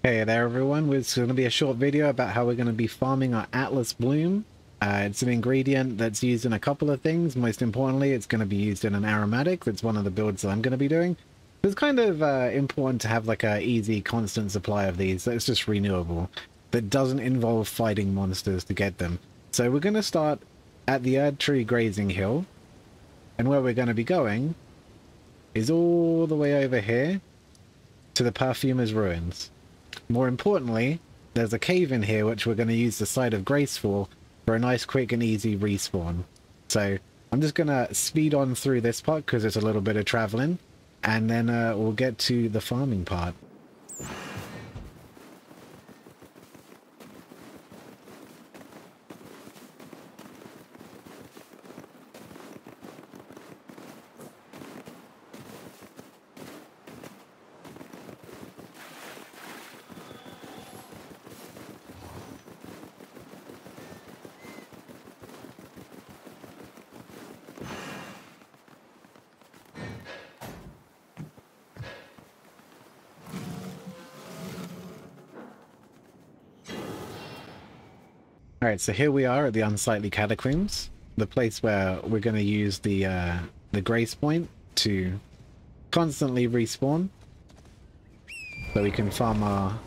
Hey there everyone, it's going to be a short video about how we're going to be farming our Altus Bloom. Uh, it's an ingredient that's used in a couple of things. Most importantly, it's going to be used in an aromatic. That's one of the builds that I'm going to be doing. It's kind of uh, important to have like a easy, constant supply of these that's just renewable. That doesn't involve fighting monsters to get them. So we're going to start at the Erdtree Grazing Hill. And where we're going to be going is all the way over here to the Perfumer's Ruins. More importantly, there's a cave in here which we're going to use the Site of Grace for, for a nice quick and easy respawn. So I'm just going to speed on through this part because it's a little bit of traveling, and then uh, we'll get to the farming part. Alright, so here we are at the Unsightly Catacombs, the place where we're going to use the uh, the Grace Point to constantly respawn, so we can farm our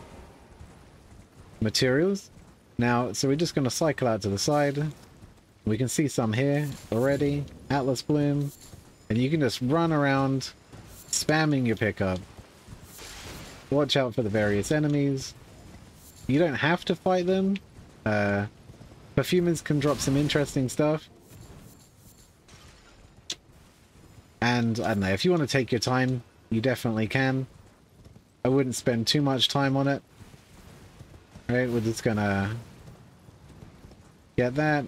materials. Now, so we're just going to cycle out to the side. We can see some here already, Altus Bloom, and you can just run around spamming your pickup. Watch out for the various enemies. You don't have to fight them. Uh, Perfumers can drop some interesting stuff. And, I don't know, if you want to take your time, you definitely can. I wouldn't spend too much time on it. Right, we're just gonna get that.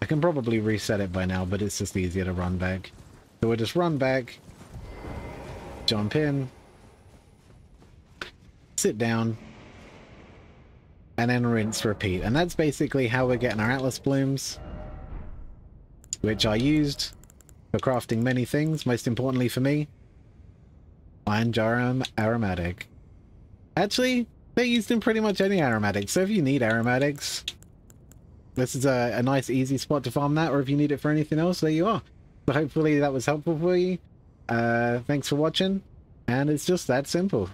I can probably reset it by now, but it's just easier to run back. So we'll just run back, jump in, sit down, and then rinse repeat. And that's basically how we're getting our Altus Blooms, which I used for crafting many things, most importantly for me, Ironjar Aromatic. Actually, they're used in pretty much any aromatic, so if you need aromatics, this is a, a nice easy spot to farm that, or if you need it for anything else, there you are. So hopefully that was helpful for you. Uh, thanks for watching, and it's just that simple.